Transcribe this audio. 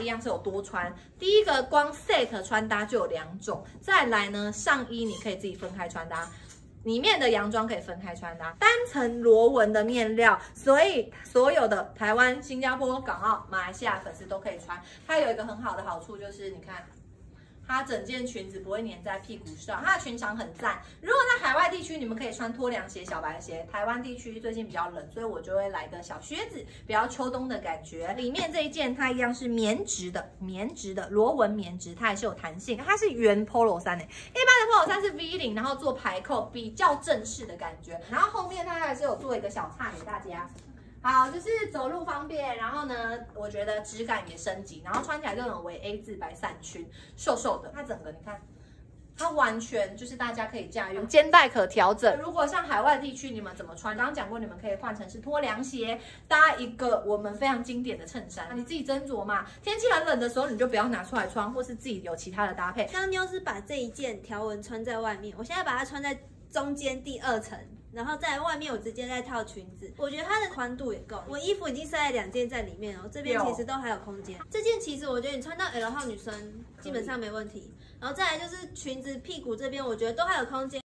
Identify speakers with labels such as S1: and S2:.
S1: 一样是有多穿。第一个光 set 穿搭就有两种，再来呢上衣你可以自己分开穿搭。里面的洋装可以分开穿搭，单层螺纹的面料，所以所有的台湾、新加坡、港澳、马来西亚粉丝都可以穿。它有一个很好的好处就是，你看。它整件裙子不会粘在屁股上，它的裙长很赞。如果在海外地区，你们可以穿拖凉鞋、小白鞋。台湾地区最近比较冷，所以我就会来个小靴子，比较秋冬的感觉。里面这一件它一样是棉质的，棉质的螺纹棉质，它也是有弹性，它是圆 polo 衫诶。一般的 polo 衫是 V 领，然后做排扣，比较正式的感觉。然后后面它还是有做一个小叉给大家。好，就是走路方便，然后呢，我觉得质感也升级，然后穿起来就很为 A 字白伞裙，瘦瘦的，它整个你看。它完全就是大家可以驾驭，肩带可调整。如果像海外地区，你们怎么穿？刚刚讲过，你们可以换成是拖凉鞋，搭一个我们非常经典的衬衫，你自己斟酌嘛。天气很冷的时候，你就不要拿出来穿，或是自己有其他的搭配。
S2: 刚刚妞是把这一件条纹穿在外面，我现在把它穿在中间第二层。然后在外面我直接再套裙子，我觉得它的宽度也够。我衣服已经塞了两件在里面哦，这边其实都还有空间。这件其实我觉得你穿到 L 号女生基本上没问题。然后再来就是裙子屁股这边，我觉得都还有空间。